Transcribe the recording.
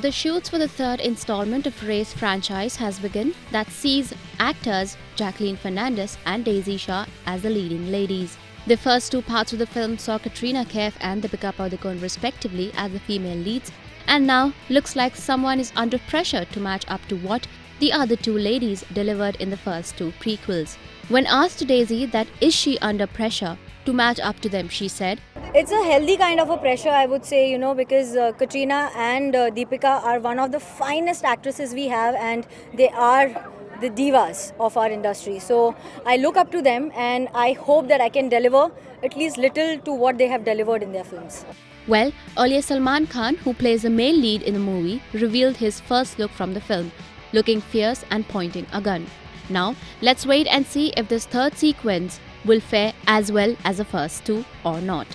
The shoots for the third installment of Race franchise has begun that sees actors Jacqueline Fernandez and Daisy Shah as the leading ladies. The first two parts of the film saw Katrina Kaif and Deepika Padukone respectively as the female leads and now looks like someone is under pressure to match up to what the other two ladies delivered in the first two prequels. When asked to Daisy that is she under pressure to match up to them, she said, it's a healthy kind of a pressure, I would say, you know, because uh, Katrina and uh, Deepika are one of the finest actresses we have, and they are the divas of our industry. So I look up to them, and I hope that I can deliver at least little to what they have delivered in their films. Well, earlier Salman Khan, who plays the male lead in the movie, revealed his first look from the film, looking fierce and pointing a gun. Now, let's wait and see if this third sequence will fare as well as the first two or not.